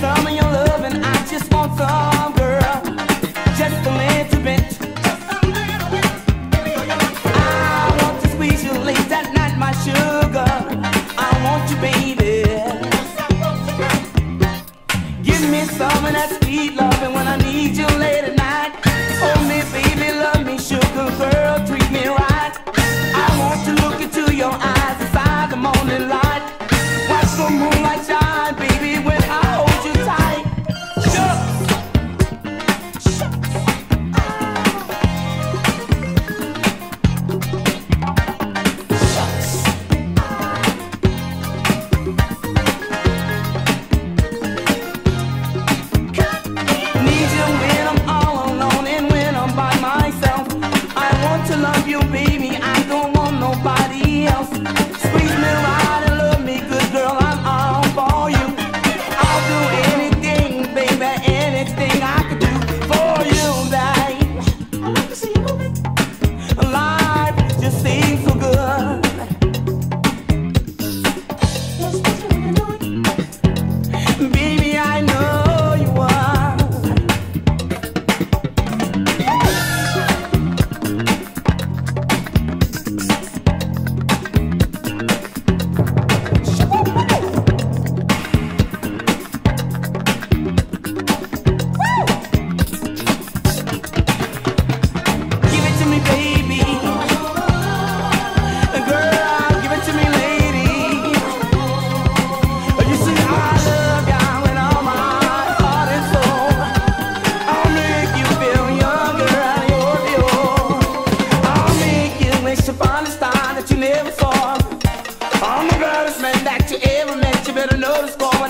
some of your love and I just want some, girl. Just a little bit. I want to squeeze you late at night, my sugar. I want you, baby. Give me some of that sweet love. good. Baby, I know. go to school.